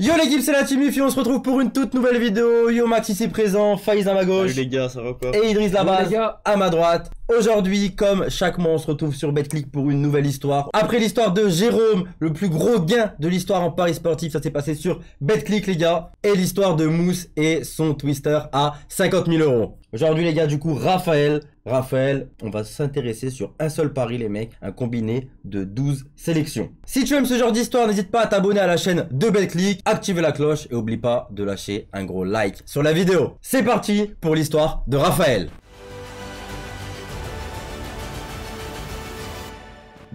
Yo l'équipe c'est la Team Ufi, on se retrouve pour une toute nouvelle vidéo. Yo Max ici présent, Faiz à ma gauche. Salut les gars, ça va quoi? Et Idriss là-bas les gars. à ma droite. Aujourd'hui, comme chaque mois, on se retrouve sur BetClick pour une nouvelle histoire. Après l'histoire de Jérôme, le plus gros gain de l'histoire en paris sportif, ça s'est passé sur BetClick les gars. Et l'histoire de Mousse et son twister à 50 000 euros. Aujourd'hui les gars, du coup, Raphaël. Raphaël, on va s'intéresser sur un seul pari les mecs, un combiné de 12 sélections. Si tu aimes ce genre d'histoire, n'hésite pas à t'abonner à la chaîne de BetClick, activer la cloche et oublie pas de lâcher un gros like sur la vidéo. C'est parti pour l'histoire de Raphaël.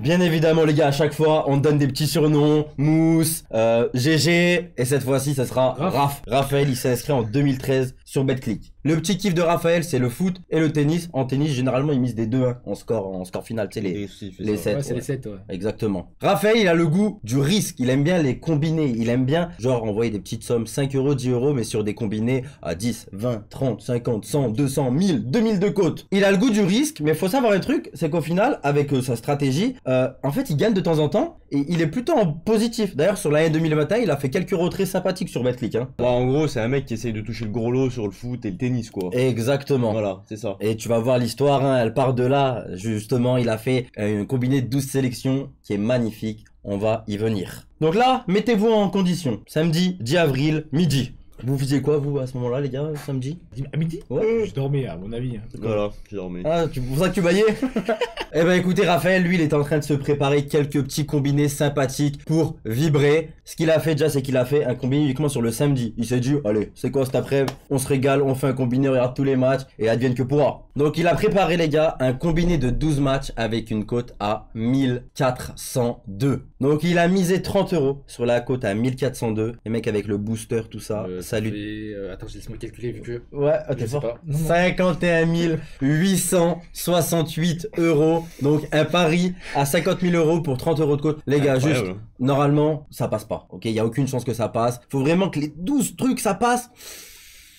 Bien évidemment les gars, à chaque fois on donne des petits surnoms, Mousse, euh, GG, et cette fois-ci ça sera Raph. Raph. Raphaël il s'est inscrit en 2013 sur BetClick. Le petit kiff de Raphaël c'est le foot et le tennis. En tennis généralement il mise des 2-1 en score, en score final, tu sais les... Les ça. sept. Ouais, c'est ouais. les 7, ouais. Exactement. Raphaël, il a le goût du risque. Il aime bien les combinés. Il aime bien, genre, envoyer des petites sommes 5 euros, 10 euros, mais sur des combinés à 10, 20, 30, 50, 100, 200, 1000, 2000 de côte. Il a le goût du risque, mais faut savoir un truc, c'est qu'au final, avec euh, sa stratégie, euh, en fait, il gagne de temps en temps et il est plutôt en positif. D'ailleurs, sur l'année 2021, il a fait quelques retraits sympathiques sur BetClick. Hein. Ouais, en gros, c'est un mec qui essaye de toucher le gros lot sur le foot et le tennis, quoi. Exactement. Voilà, c'est ça. Et tu vas voir l'histoire, hein, elle part de là. Justement, il a fait une combinée de 12 sélections qui est magnifique. On va y venir. Donc là, mettez-vous en condition. Samedi 10 avril, midi. Vous faisiez quoi, vous, à ce moment-là, les gars, samedi À midi Ouais. Je dormais, à mon avis. Voilà, j'ai dormi. Ah, tu- pour ça que tu baillais Eh ben écoutez, Raphaël, lui, il est en train de se préparer quelques petits combinés sympathiques pour vibrer. Ce qu'il a fait déjà, c'est qu'il a fait un combiné uniquement sur le samedi. Il s'est dit, allez, c'est quoi cet après On se régale, on fait un combiné, on regarde tous les matchs et advienne que pourra. Donc il a préparé, les gars, un combiné de 12 matchs avec une cote à 1402. Donc il a misé 30 euros sur la cote à 1402. Les mecs avec le booster, tout ça. Euh, Salut. fait, euh, attends, je laisse-moi calculer vu que. Ouais, t'es fort. non. 51 868 euros. Donc un pari à 50 000 euros pour 30 euros de côte. Les gars, juste, normalement, ça passe pas. Ok, il y a aucune chance que ça passe. Faut vraiment que les 12 trucs, ça passe.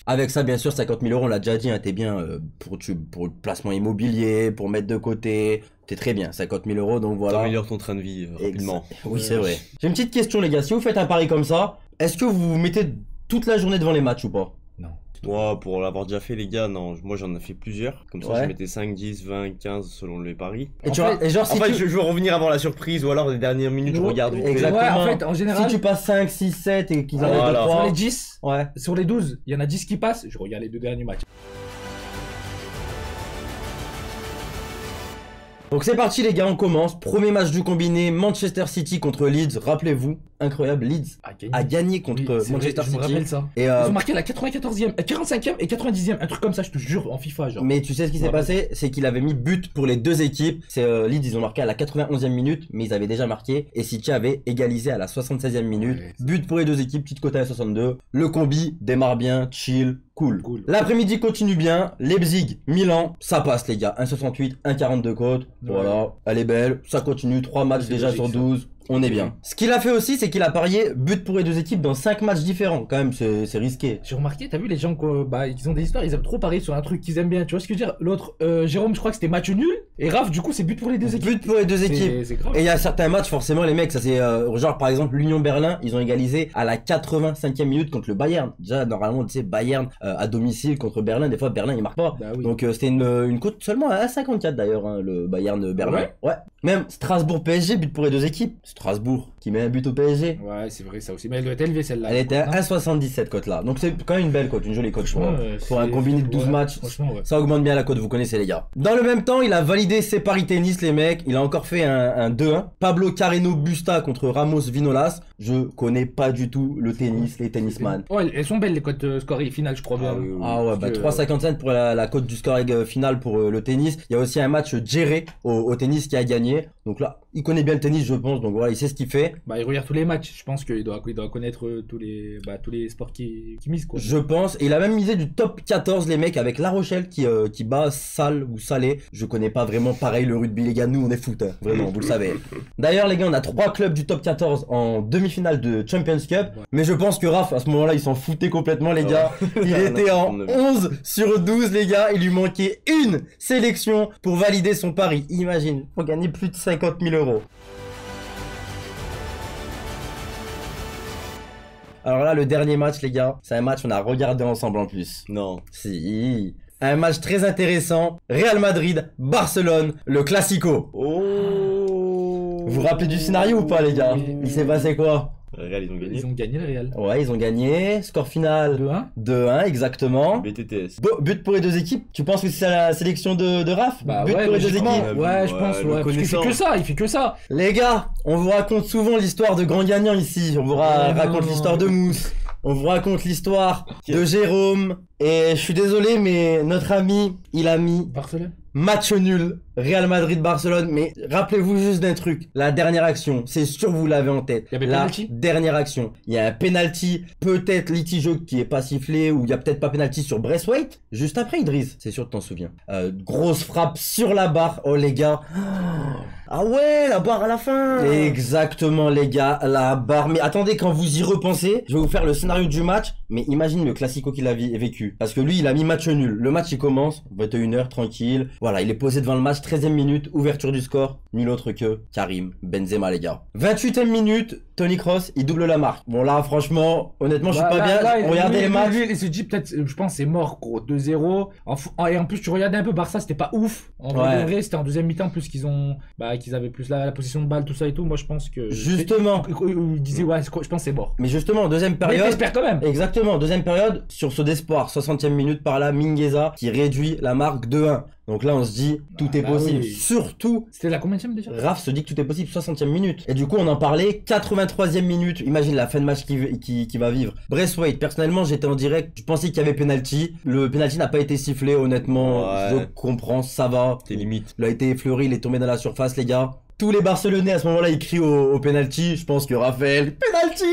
Avec ça, bien sûr, 50 000 euros, on l'a déjà dit, hein, t'es bien euh, pour, tu, pour le placement immobilier, pour mettre de côté. T'es très bien, 50 000 euros, donc voilà. T'améliores ton train de vie euh, rapidement. Oui, c'est vrai. J'ai une petite question, les gars. Si vous faites un pari comme ça, est-ce que vous vous mettez toute la journée devant les matchs ou pas? Moi, pour l'avoir déjà fait, les gars, non, moi j'en ai fait plusieurs. Comme ça, Ouais. je mettais 5, 10, 20, 15 selon les paris. Et, En tu fait- vois, et genre, si En fait, tu... je, je veux revenir avant la surprise ou alors les dernières minutes, je regarde. vite exactement. Ouais, en fait, en général, Si tu passes 5, 6, 7 et qu'ils arrivent Voilà. à sur 3, les 10, ouais. sur les 12, il y en a 10 qui passent. Je regarde les deux derniers matchs. Donc c'est parti les gars, on commence. Premier match du combiné, Manchester City contre Leeds. Rappelez-vous, incroyable, Leeds À a gagné contre Oui, vrai, Manchester je me City. rappelle ça. Et Ils euh, ont marqué la 94e, euh, 45e et 90e, un truc comme ça, je te jure, en FIFA, genre. mais tu sais ce qui s'est Ouais. passé? C'est qu'il avait mis but pour les deux équipes. C'est euh, Leeds, ils ont marqué à la 91e minute, mais ils avaient déjà marqué. Et City avait égalisé à la 76e minute. Ouais, But pour les deux équipes, petite cote à 62. Le combi démarre bien, chill, cool. Cool. L'après-midi continue bien. Leipzig, Milan, ça passe les gars. 1,68, 1,42 côte. Voilà, elle est belle. Ça continue. 3 matchs déjà logique, sur ça. 12. On est bien. Ce qu'il a fait aussi, c'est qu'il a parié but pour les deux équipes dans 5 matchs différents. Quand même, c'est c'est risqué. J'ai remarqué, t'as vu les gens quoi, bah, ils ont des histoires, ils aiment trop parier sur un truc qu'ils aiment bien. Tu vois ce que je veux dire? L'autre, euh, Jérôme, je crois que c'était match nul. Et Raph, du coup, c'est but pour les deux équipes. But pour les deux équipes. C'est. Et il y a certains matchs, forcément, les mecs, ça c'est euh, genre par exemple l'Union Berlin, ils ont égalisé à la 85e minute contre le Bayern. Déjà, normalement, tu sais, Bayern euh, à domicile contre Berlin, des fois Berlin il marque pas. Bah oui. Donc euh, c'était une, une cote seulement à 1,54 d'ailleurs, hein, le Bayern Berlin. Ouais. Même Strasbourg PSG, but pour les deux équipes. Strasbourg qui met un but au PSG. Ouais, c'est vrai, ça aussi. Mais elle doit être élevée celle-là. Elle était à Non 1,77 cote là. Donc c'est quand même une belle cote, une jolie cote. euh, Pour un combiné de 12 ouais, matchs, Franchement, ouais. ça augmente bien la cote, vous connaissez les gars. Dans le même temps, il a validé ses paris tennis, les mecs. Il a encore fait un, un 2-1. Pablo Carreno Busta contre Ramos Vinolas. Je connais pas du tout le tennis, les tennisman. Ouais, elles sont belles les cotes euh, score et finale, je crois bien. Ah oui, oui. Ah ouais, bah Parce que, 3,55 pour la, la cote du scoring euh, final pour euh, le tennis. Il y a aussi un match géré au, au tennis qui a gagné. Donc là, il connaît bien le tennis, je pense. Donc voilà, il sait ce qu'il fait. Bah, il regarde tous les matchs. Je pense qu'il doit, il doit connaître euh, tous les, bah, tous les sports qui, qui misent, quoi. Je pense. Et il a même misé du top 14, les mecs, avec La Rochelle qui, euh, qui bat Salle ou Salé. Je connais pas vraiment pareil le rugby, les gars. Nous, on est foot. hein. Vraiment, vous le savez. D'ailleurs, les gars, on a trois clubs du top 14 en demi-finale de Champions Cup. Mais je pense que Raph, à ce moment-là, il s'en foutait complètement, les gars. Il Ah, était en non, 11 sur 12, les gars. Il lui manquait une sélection pour valider son pari. Imagine, faut gagner plus de 50 000 euros. Alors là, le dernier match, les gars, c'est un match qu'on a regardé ensemble en plus. Non. Si. Un match très intéressant. Real Madrid, Barcelone, le Classico. Oh Vous vous rappelez du scénario ou pas, les gars? Il s'est passé quoi? Real, ils ont gagné. Ils ont gagné le Real. Ouais, ils ont gagné. Score final 2-1. 2-1, exactement. BTTS. Bo- but pour les deux équipes. Tu penses que c'est la sélection de, de Raph? Bah But ouais, pour les deux équipes. Ouais, je pense, ouais. Parce qu'il fait que ça, il fait que ça. Les gars, on vous raconte souvent l'histoire de grands gagnants ici. On vous ra- Ouais, raconte l'histoire de Mousse. On vous raconte l'histoire de Jérôme. Et je suis désolé, mais notre ami, il a mis Barcelone. Match nul. Real Madrid-Barcelone. Mais rappelez-vous juste d'un truc. La dernière action, c'est sûr vous l'avez en tête. Il y avait La penalty? dernière action. Il y a un penalty, peut-être litigieux qui est pas sifflé, ou il y a peut-être pas penalty sur Braithwaite. Juste après, Idriss. C'est sûr que t'en souviens. Euh, grosse frappe sur la barre. Oh les gars. Ah ouais, la barre à la fin Exactement les gars, la barre. Mais attendez, quand vous y repensez, je vais vous faire le scénario du match. Mais imagine le classico qu'il a vécu. Parce que lui, il a mis match nul. Le match, il commence, 21h, tranquille. Voilà, il est posé devant le match, 13e minute, ouverture du score. Nul autre que Karim Benzema les gars. 28e minute, Tony Cross, il double la marque. Bon là, franchement, honnêtement, je suis Bah, pas là- bien. là, il- Regardez les matchs. il se dit peut-être, je pense, c'est mort, gros. 2-0. En fou- en- Et en plus, tu regardais un peu Barça, c'était pas ouf. En vrai, Ouais. de vrai, c'était en deuxième mi-temps, plus qu'ils ont, bah, qu'ils avaient plus la, la possession de balle, tout ça et tout. Moi, je pense que. Justement. Il disait, ouais, je pense que c'est mort. Mais justement, deuxième Mais période. t'espères quand même. Exactement, deuxième période, sur ce d'espoir, 60e minute par là, Mingueza qui réduit la marque 2-1. Donc là, on se dit, tout est bah possible. oui. Surtout, C'était la combien déjà Raph se dit que tout est possible, 60e minute. Et du coup, on en parlait, 83e minute. Imagine la fin de match qui, qui, qui va vivre. Braithwaite, personnellement, j'étais en direct, je pensais qu'il y avait penalty. Le penalty n'a pas été sifflé, honnêtement. Ouais. Je comprends, ça va. T'es limite. Il a été effleuré, il est tombé dans la surface, les gars. Tous les Barcelonais à ce moment-là, ils crient au, au penalty. Je pense que Raphaël, penalty,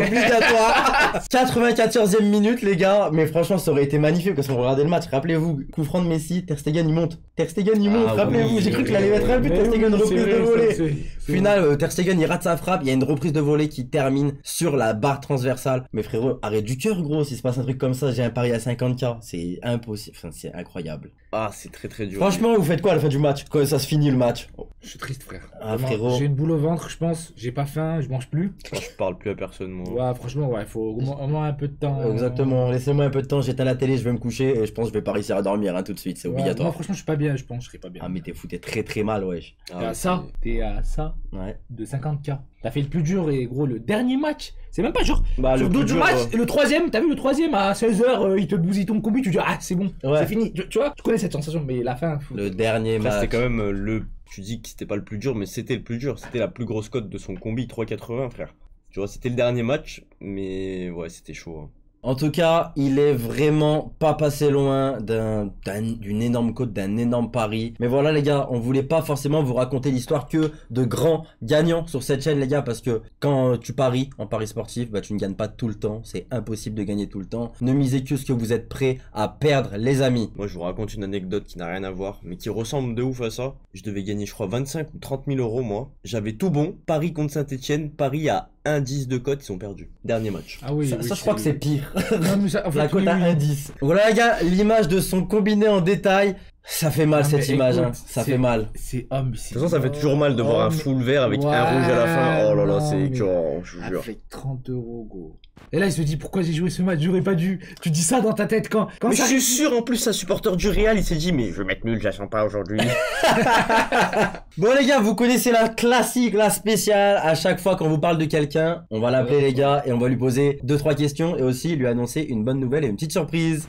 obligatoire. 94e minute, les gars. Mais franchement, ça aurait été magnifique parce qu'on regardait le match. Rappelez-vous, coup franc de Messi, Ter Stegen il monte. Ter Stegen il monte. Ah Rappelez-vous, oui, j'ai cru qu'il allait mettre un but. Ter Stegen oui, reprise de volée. Final, euh, Ter Stegen il rate sa frappe, il y a une reprise de volée qui termine sur la barre transversale. Mais frérot, arrête du cœur gros, s'il se passe un truc comme ça, j'ai un pari à 50k, c'est impossible, enfin, c'est incroyable. Ah, c'est très très dur. Franchement, vous faites quoi à la fin du match? Quand ça se finit le match? Je suis triste, frère. Ah, Vraiment, frérot. J'ai une boule au ventre, je pense. J'ai pas faim, je mange plus. Je parle plus à personne, moi. Ouais, franchement, ouais, il faut au moins, au moins un peu de temps. Exactement, laissez-moi un peu de temps, j'éteins la télé, je vais me coucher et je pense que je vais pas réussir à dormir hein, tout de suite, c'est Ouais, obligatoire. Moi, franchement, je suis pas bien, je pense, je serais pas bien. Ah mais t'es fou, t'es très très mal wesh. Ah, T'es à ça, t'es à ça Ouais. de 50k. T'as fait le plus dur et gros, le dernier match, c'est même pas genre. Bah, sur le d'autres dur, matchs, euh, le troisième, t'as vu le troisième à 16h, il te bousille ton combi, tu dis ah c'est bon, Ouais. c'est fini. Tu, tu vois, tu connais cette sensation, mais la fin. faut- Le dernier Après, match. c'était quand même euh, le. Tu dis que c'était pas le plus dur, mais c'était le plus dur. C'était la plus grosse cote de son combi, 3,80, frère. Tu vois, c'était le dernier match, mais ouais, c'était chaud. hein. En tout cas, il est vraiment pas passé loin d'un, d'un- d'une énorme côte, d'un énorme pari. Mais voilà les gars, on voulait pas forcément vous raconter l'histoire que de grands gagnants sur cette chaîne les gars, parce que quand tu paries en paris sportif, bah tu ne gagnes pas tout le temps, c'est impossible de gagner tout le temps. Ne misez que ce que vous êtes prêts à perdre les amis. Moi, je vous raconte une anecdote qui n'a rien à voir, mais qui ressemble de ouf à ça. Je devais gagner, je crois, 25 ou 30 000 euros, moi. J'avais tout bon. Paris contre Saint-Etienne. Paris à 1,10 de cote, ils sont perdus. Dernier match. Ah oui, ça, oui, ça, je crois que c'est pire. Non, mais ça, en fait, La cote oui, à oui. 1,10. Voilà les gars, l'image de son combiné en détail. Ça fait mal cette image, écoute, hein. ça fait mal. C'est homme. De toute façon, ça fait toujours mal de voir un full vert avec un rouge à la fin. Oh là là, c'est écœurant, je vous jure. Avec 30 euros, go. Et là, il se dit pourquoi j'ai joué ce match, j'aurais pas dû. Tu dis ça dans ta tête quand, quand Mais je suis sûr, en plus, un supporter du Real, il s'est dit, mais je vais mettre nul, je la sens pas aujourd'hui. Bon les gars, vous connaissez la classique, la spéciale. À chaque fois qu'on vous parle de quelqu'un, on va l'appeler les gars et on va lui poser deux trois questions et aussi lui annoncer une bonne nouvelle et une petite surprise.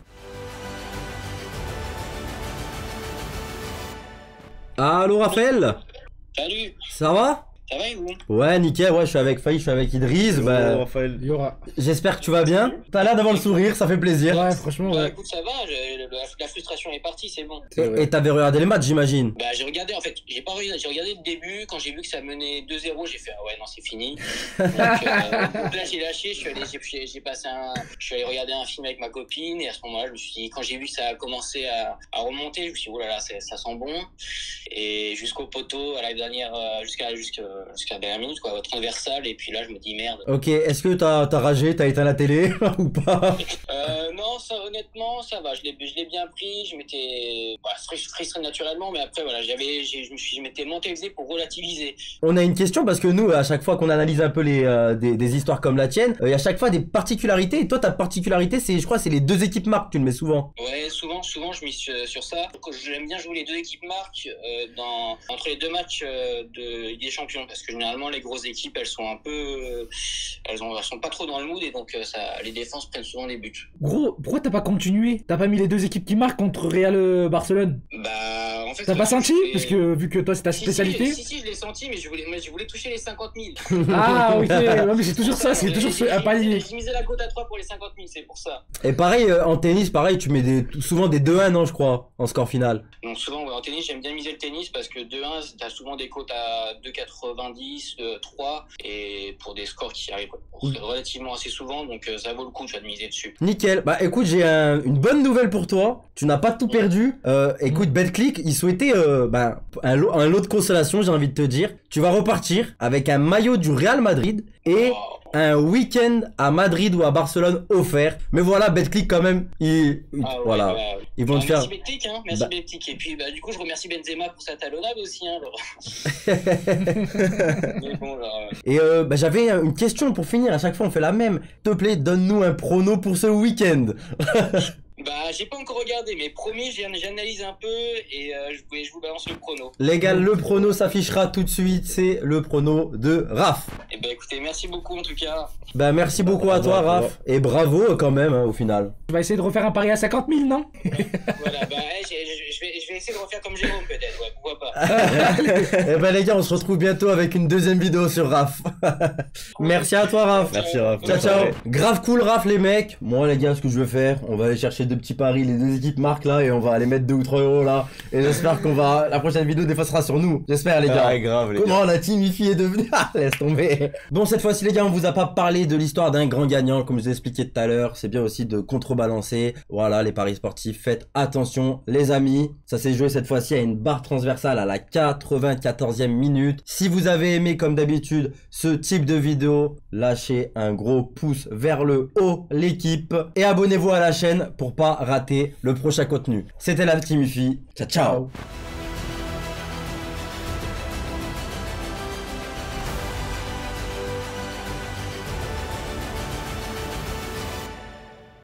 Allô Raphaël? Salut, Ça va? Ça va et vous? Ouais nickel, ouais je suis avec Faï, je suis avec Idriss. Bah, Raphaël. Il y aura. J'espère que tu vas bien. T'as l'air d'avoir le sourire, ça fait plaisir. Ouais, franchement, Bah ouais. écoute, ça va, je- la, la frustration est partie, c'est bon. Et t'avais regardé les matchs j'imagine. Bah j'ai regardé, en fait, j'ai pas regardé, j'ai regardé le début, quand j'ai vu que ça menait 2-0, j'ai fait ah ouais non c'est fini. Donc, euh, donc là j'ai lâché, je suis allé, j'ai- passé un, je suis allé regarder un film avec ma copine et à ce moment-là je me suis dit, quand j'ai vu que ça a commencé à, à remonter, je me suis dit oh là là ça sent bon. Et jusqu'au poteau, à la dernière, euh, jusqu'à jusqu'à jusqu'à la dernière minute quoi, transversale et puis là je me dis merde. Ok, est-ce que t'as t'as ragé, t'as éteint la télé ou pas? Euh, non, ça, honnêtement, ça va. Je l'ai, je l'ai bien pris. Je m'étais bah, frustré naturellement, mais après, voilà, j'avais, je me suis, je m'étais mentalisé pour relativiser. On a une question parce que nous, à chaque fois qu'on analyse un peu les, euh, des, des histoires comme la tienne, euh, il y a à chaque fois des particularités. Et toi, ta particularité, c'est, je crois, c'est les deux équipes marques, tu le mets souvent. Ouais, souvent, souvent, je mise sur, sur ça. J'aime bien jouer les deux équipes marques euh, dans, entre les deux matchs euh, de Ligue des Champions, parce que généralement, les grosses équipes, elles sont un peu, euh, elles, ont, elles sont pas trop dans le mood, et donc euh, ça, les défenses prennent souvent les buts. Gros, pourquoi t'as pas continué? T'as pas mis les deux équipes qui marquent contre Real euh, Barcelone? Bah, en fait, T'as pas senti? voulais- Parce que vu que toi c'est ta Si, si, spécialité. Si, si, je l'ai senti, mais je voulais, mais je voulais toucher les 50 000. Ah ok, ouais, mais c'est toujours ça, c'est toujours ce- un palier. J'ai misé la cote à 3 pour les 50 000, c'est pour ça. Et pareil, euh, en tennis, pareil, tu mets des, souvent des 2-1, non, je crois, en score final. Donc souvent, en tennis, j'aime bien miser le tennis parce que 2-1, t'as souvent des cotes à 2,90, euh, 3, et pour des scores qui arrivent relativement assez souvent, donc euh, ça vaut le coup, tu vas te miser dessus. Nickel. Bah écoute, j'ai un- une bonne nouvelle pour toi. Tu n'as pas tout perdu. Euh, écoute, BetClick, il souhaitait euh, bah, un, lot, un lot de consolation, j'ai envie de te dire. Tu vas repartir avec un maillot du Real Madrid et Oh, un week-end à Madrid ou à Barcelone offert. Mais voilà, BetClick quand même, ils, ah ouais, voilà, bah, ils vont bah, te faire. Merci Betclic, hein, merci Bah. Betclic. Et puis, bah, du coup, je remercie Benzema pour sa talonnade aussi. Hein, alors. Mais bon, genre, Et euh, bah, j'avais une question pour finir. À chaque fois, on fait la même. S'il te plaît, donne-nous un prono pour ce week-end. Bah, j'ai pas encore regardé, mais promis, j'analyse un peu et euh, je, vous- je vous balance le chrono. Les gars, le prono s'affichera tout de suite. C'est le prono de Raph. Et bah, écoutez, merci beaucoup en tout cas. Bah merci beaucoup à bravo toi. Raph. Et bravo quand même, hein, au final. Tu vas essayer de refaire un pari à 50 000, non? Voilà, bah, hey, vais, essayer de refaire comme Jérôme peut-être, ouais, pourquoi pas. Et bah les gars, on se retrouve bientôt avec une deuxième vidéo sur Raph. Merci à toi, Raph. Merci Raph. Ciao, ciao. Grave cool, Raph, les mecs. Moi, les gars, ce que je vais faire, on va aller chercher deux petits paris, les deux équipes marquent là, et on va aller mettre 2 ou 3 euros là. Et j'espère qu'on va. La prochaine vidéo, des fois, sera sur nous. J'espère, les gars. Ah, grave les gars. Comment la team IFI est devenue? Ah, laisse tomber Bon, cette fois-ci, les gars, on vous a pas parlé de l'histoire d'un grand gagnant, comme je vous ai expliqué tout à l'heure. C'est bien aussi de contrebalancer. Voilà, les paris sportifs, faites attention, les amis. Ça s'est joué cette fois-ci à une barre transversale à la 94e minute. Si vous avez aimé, comme d'habitude, ce type de vidéo, lâchez un gros pouce vers le haut, l'équipe. Et abonnez-vous à la chaîne pour pas rater le prochain contenu. C'était la team IFI. ciao. ciao. Ciao.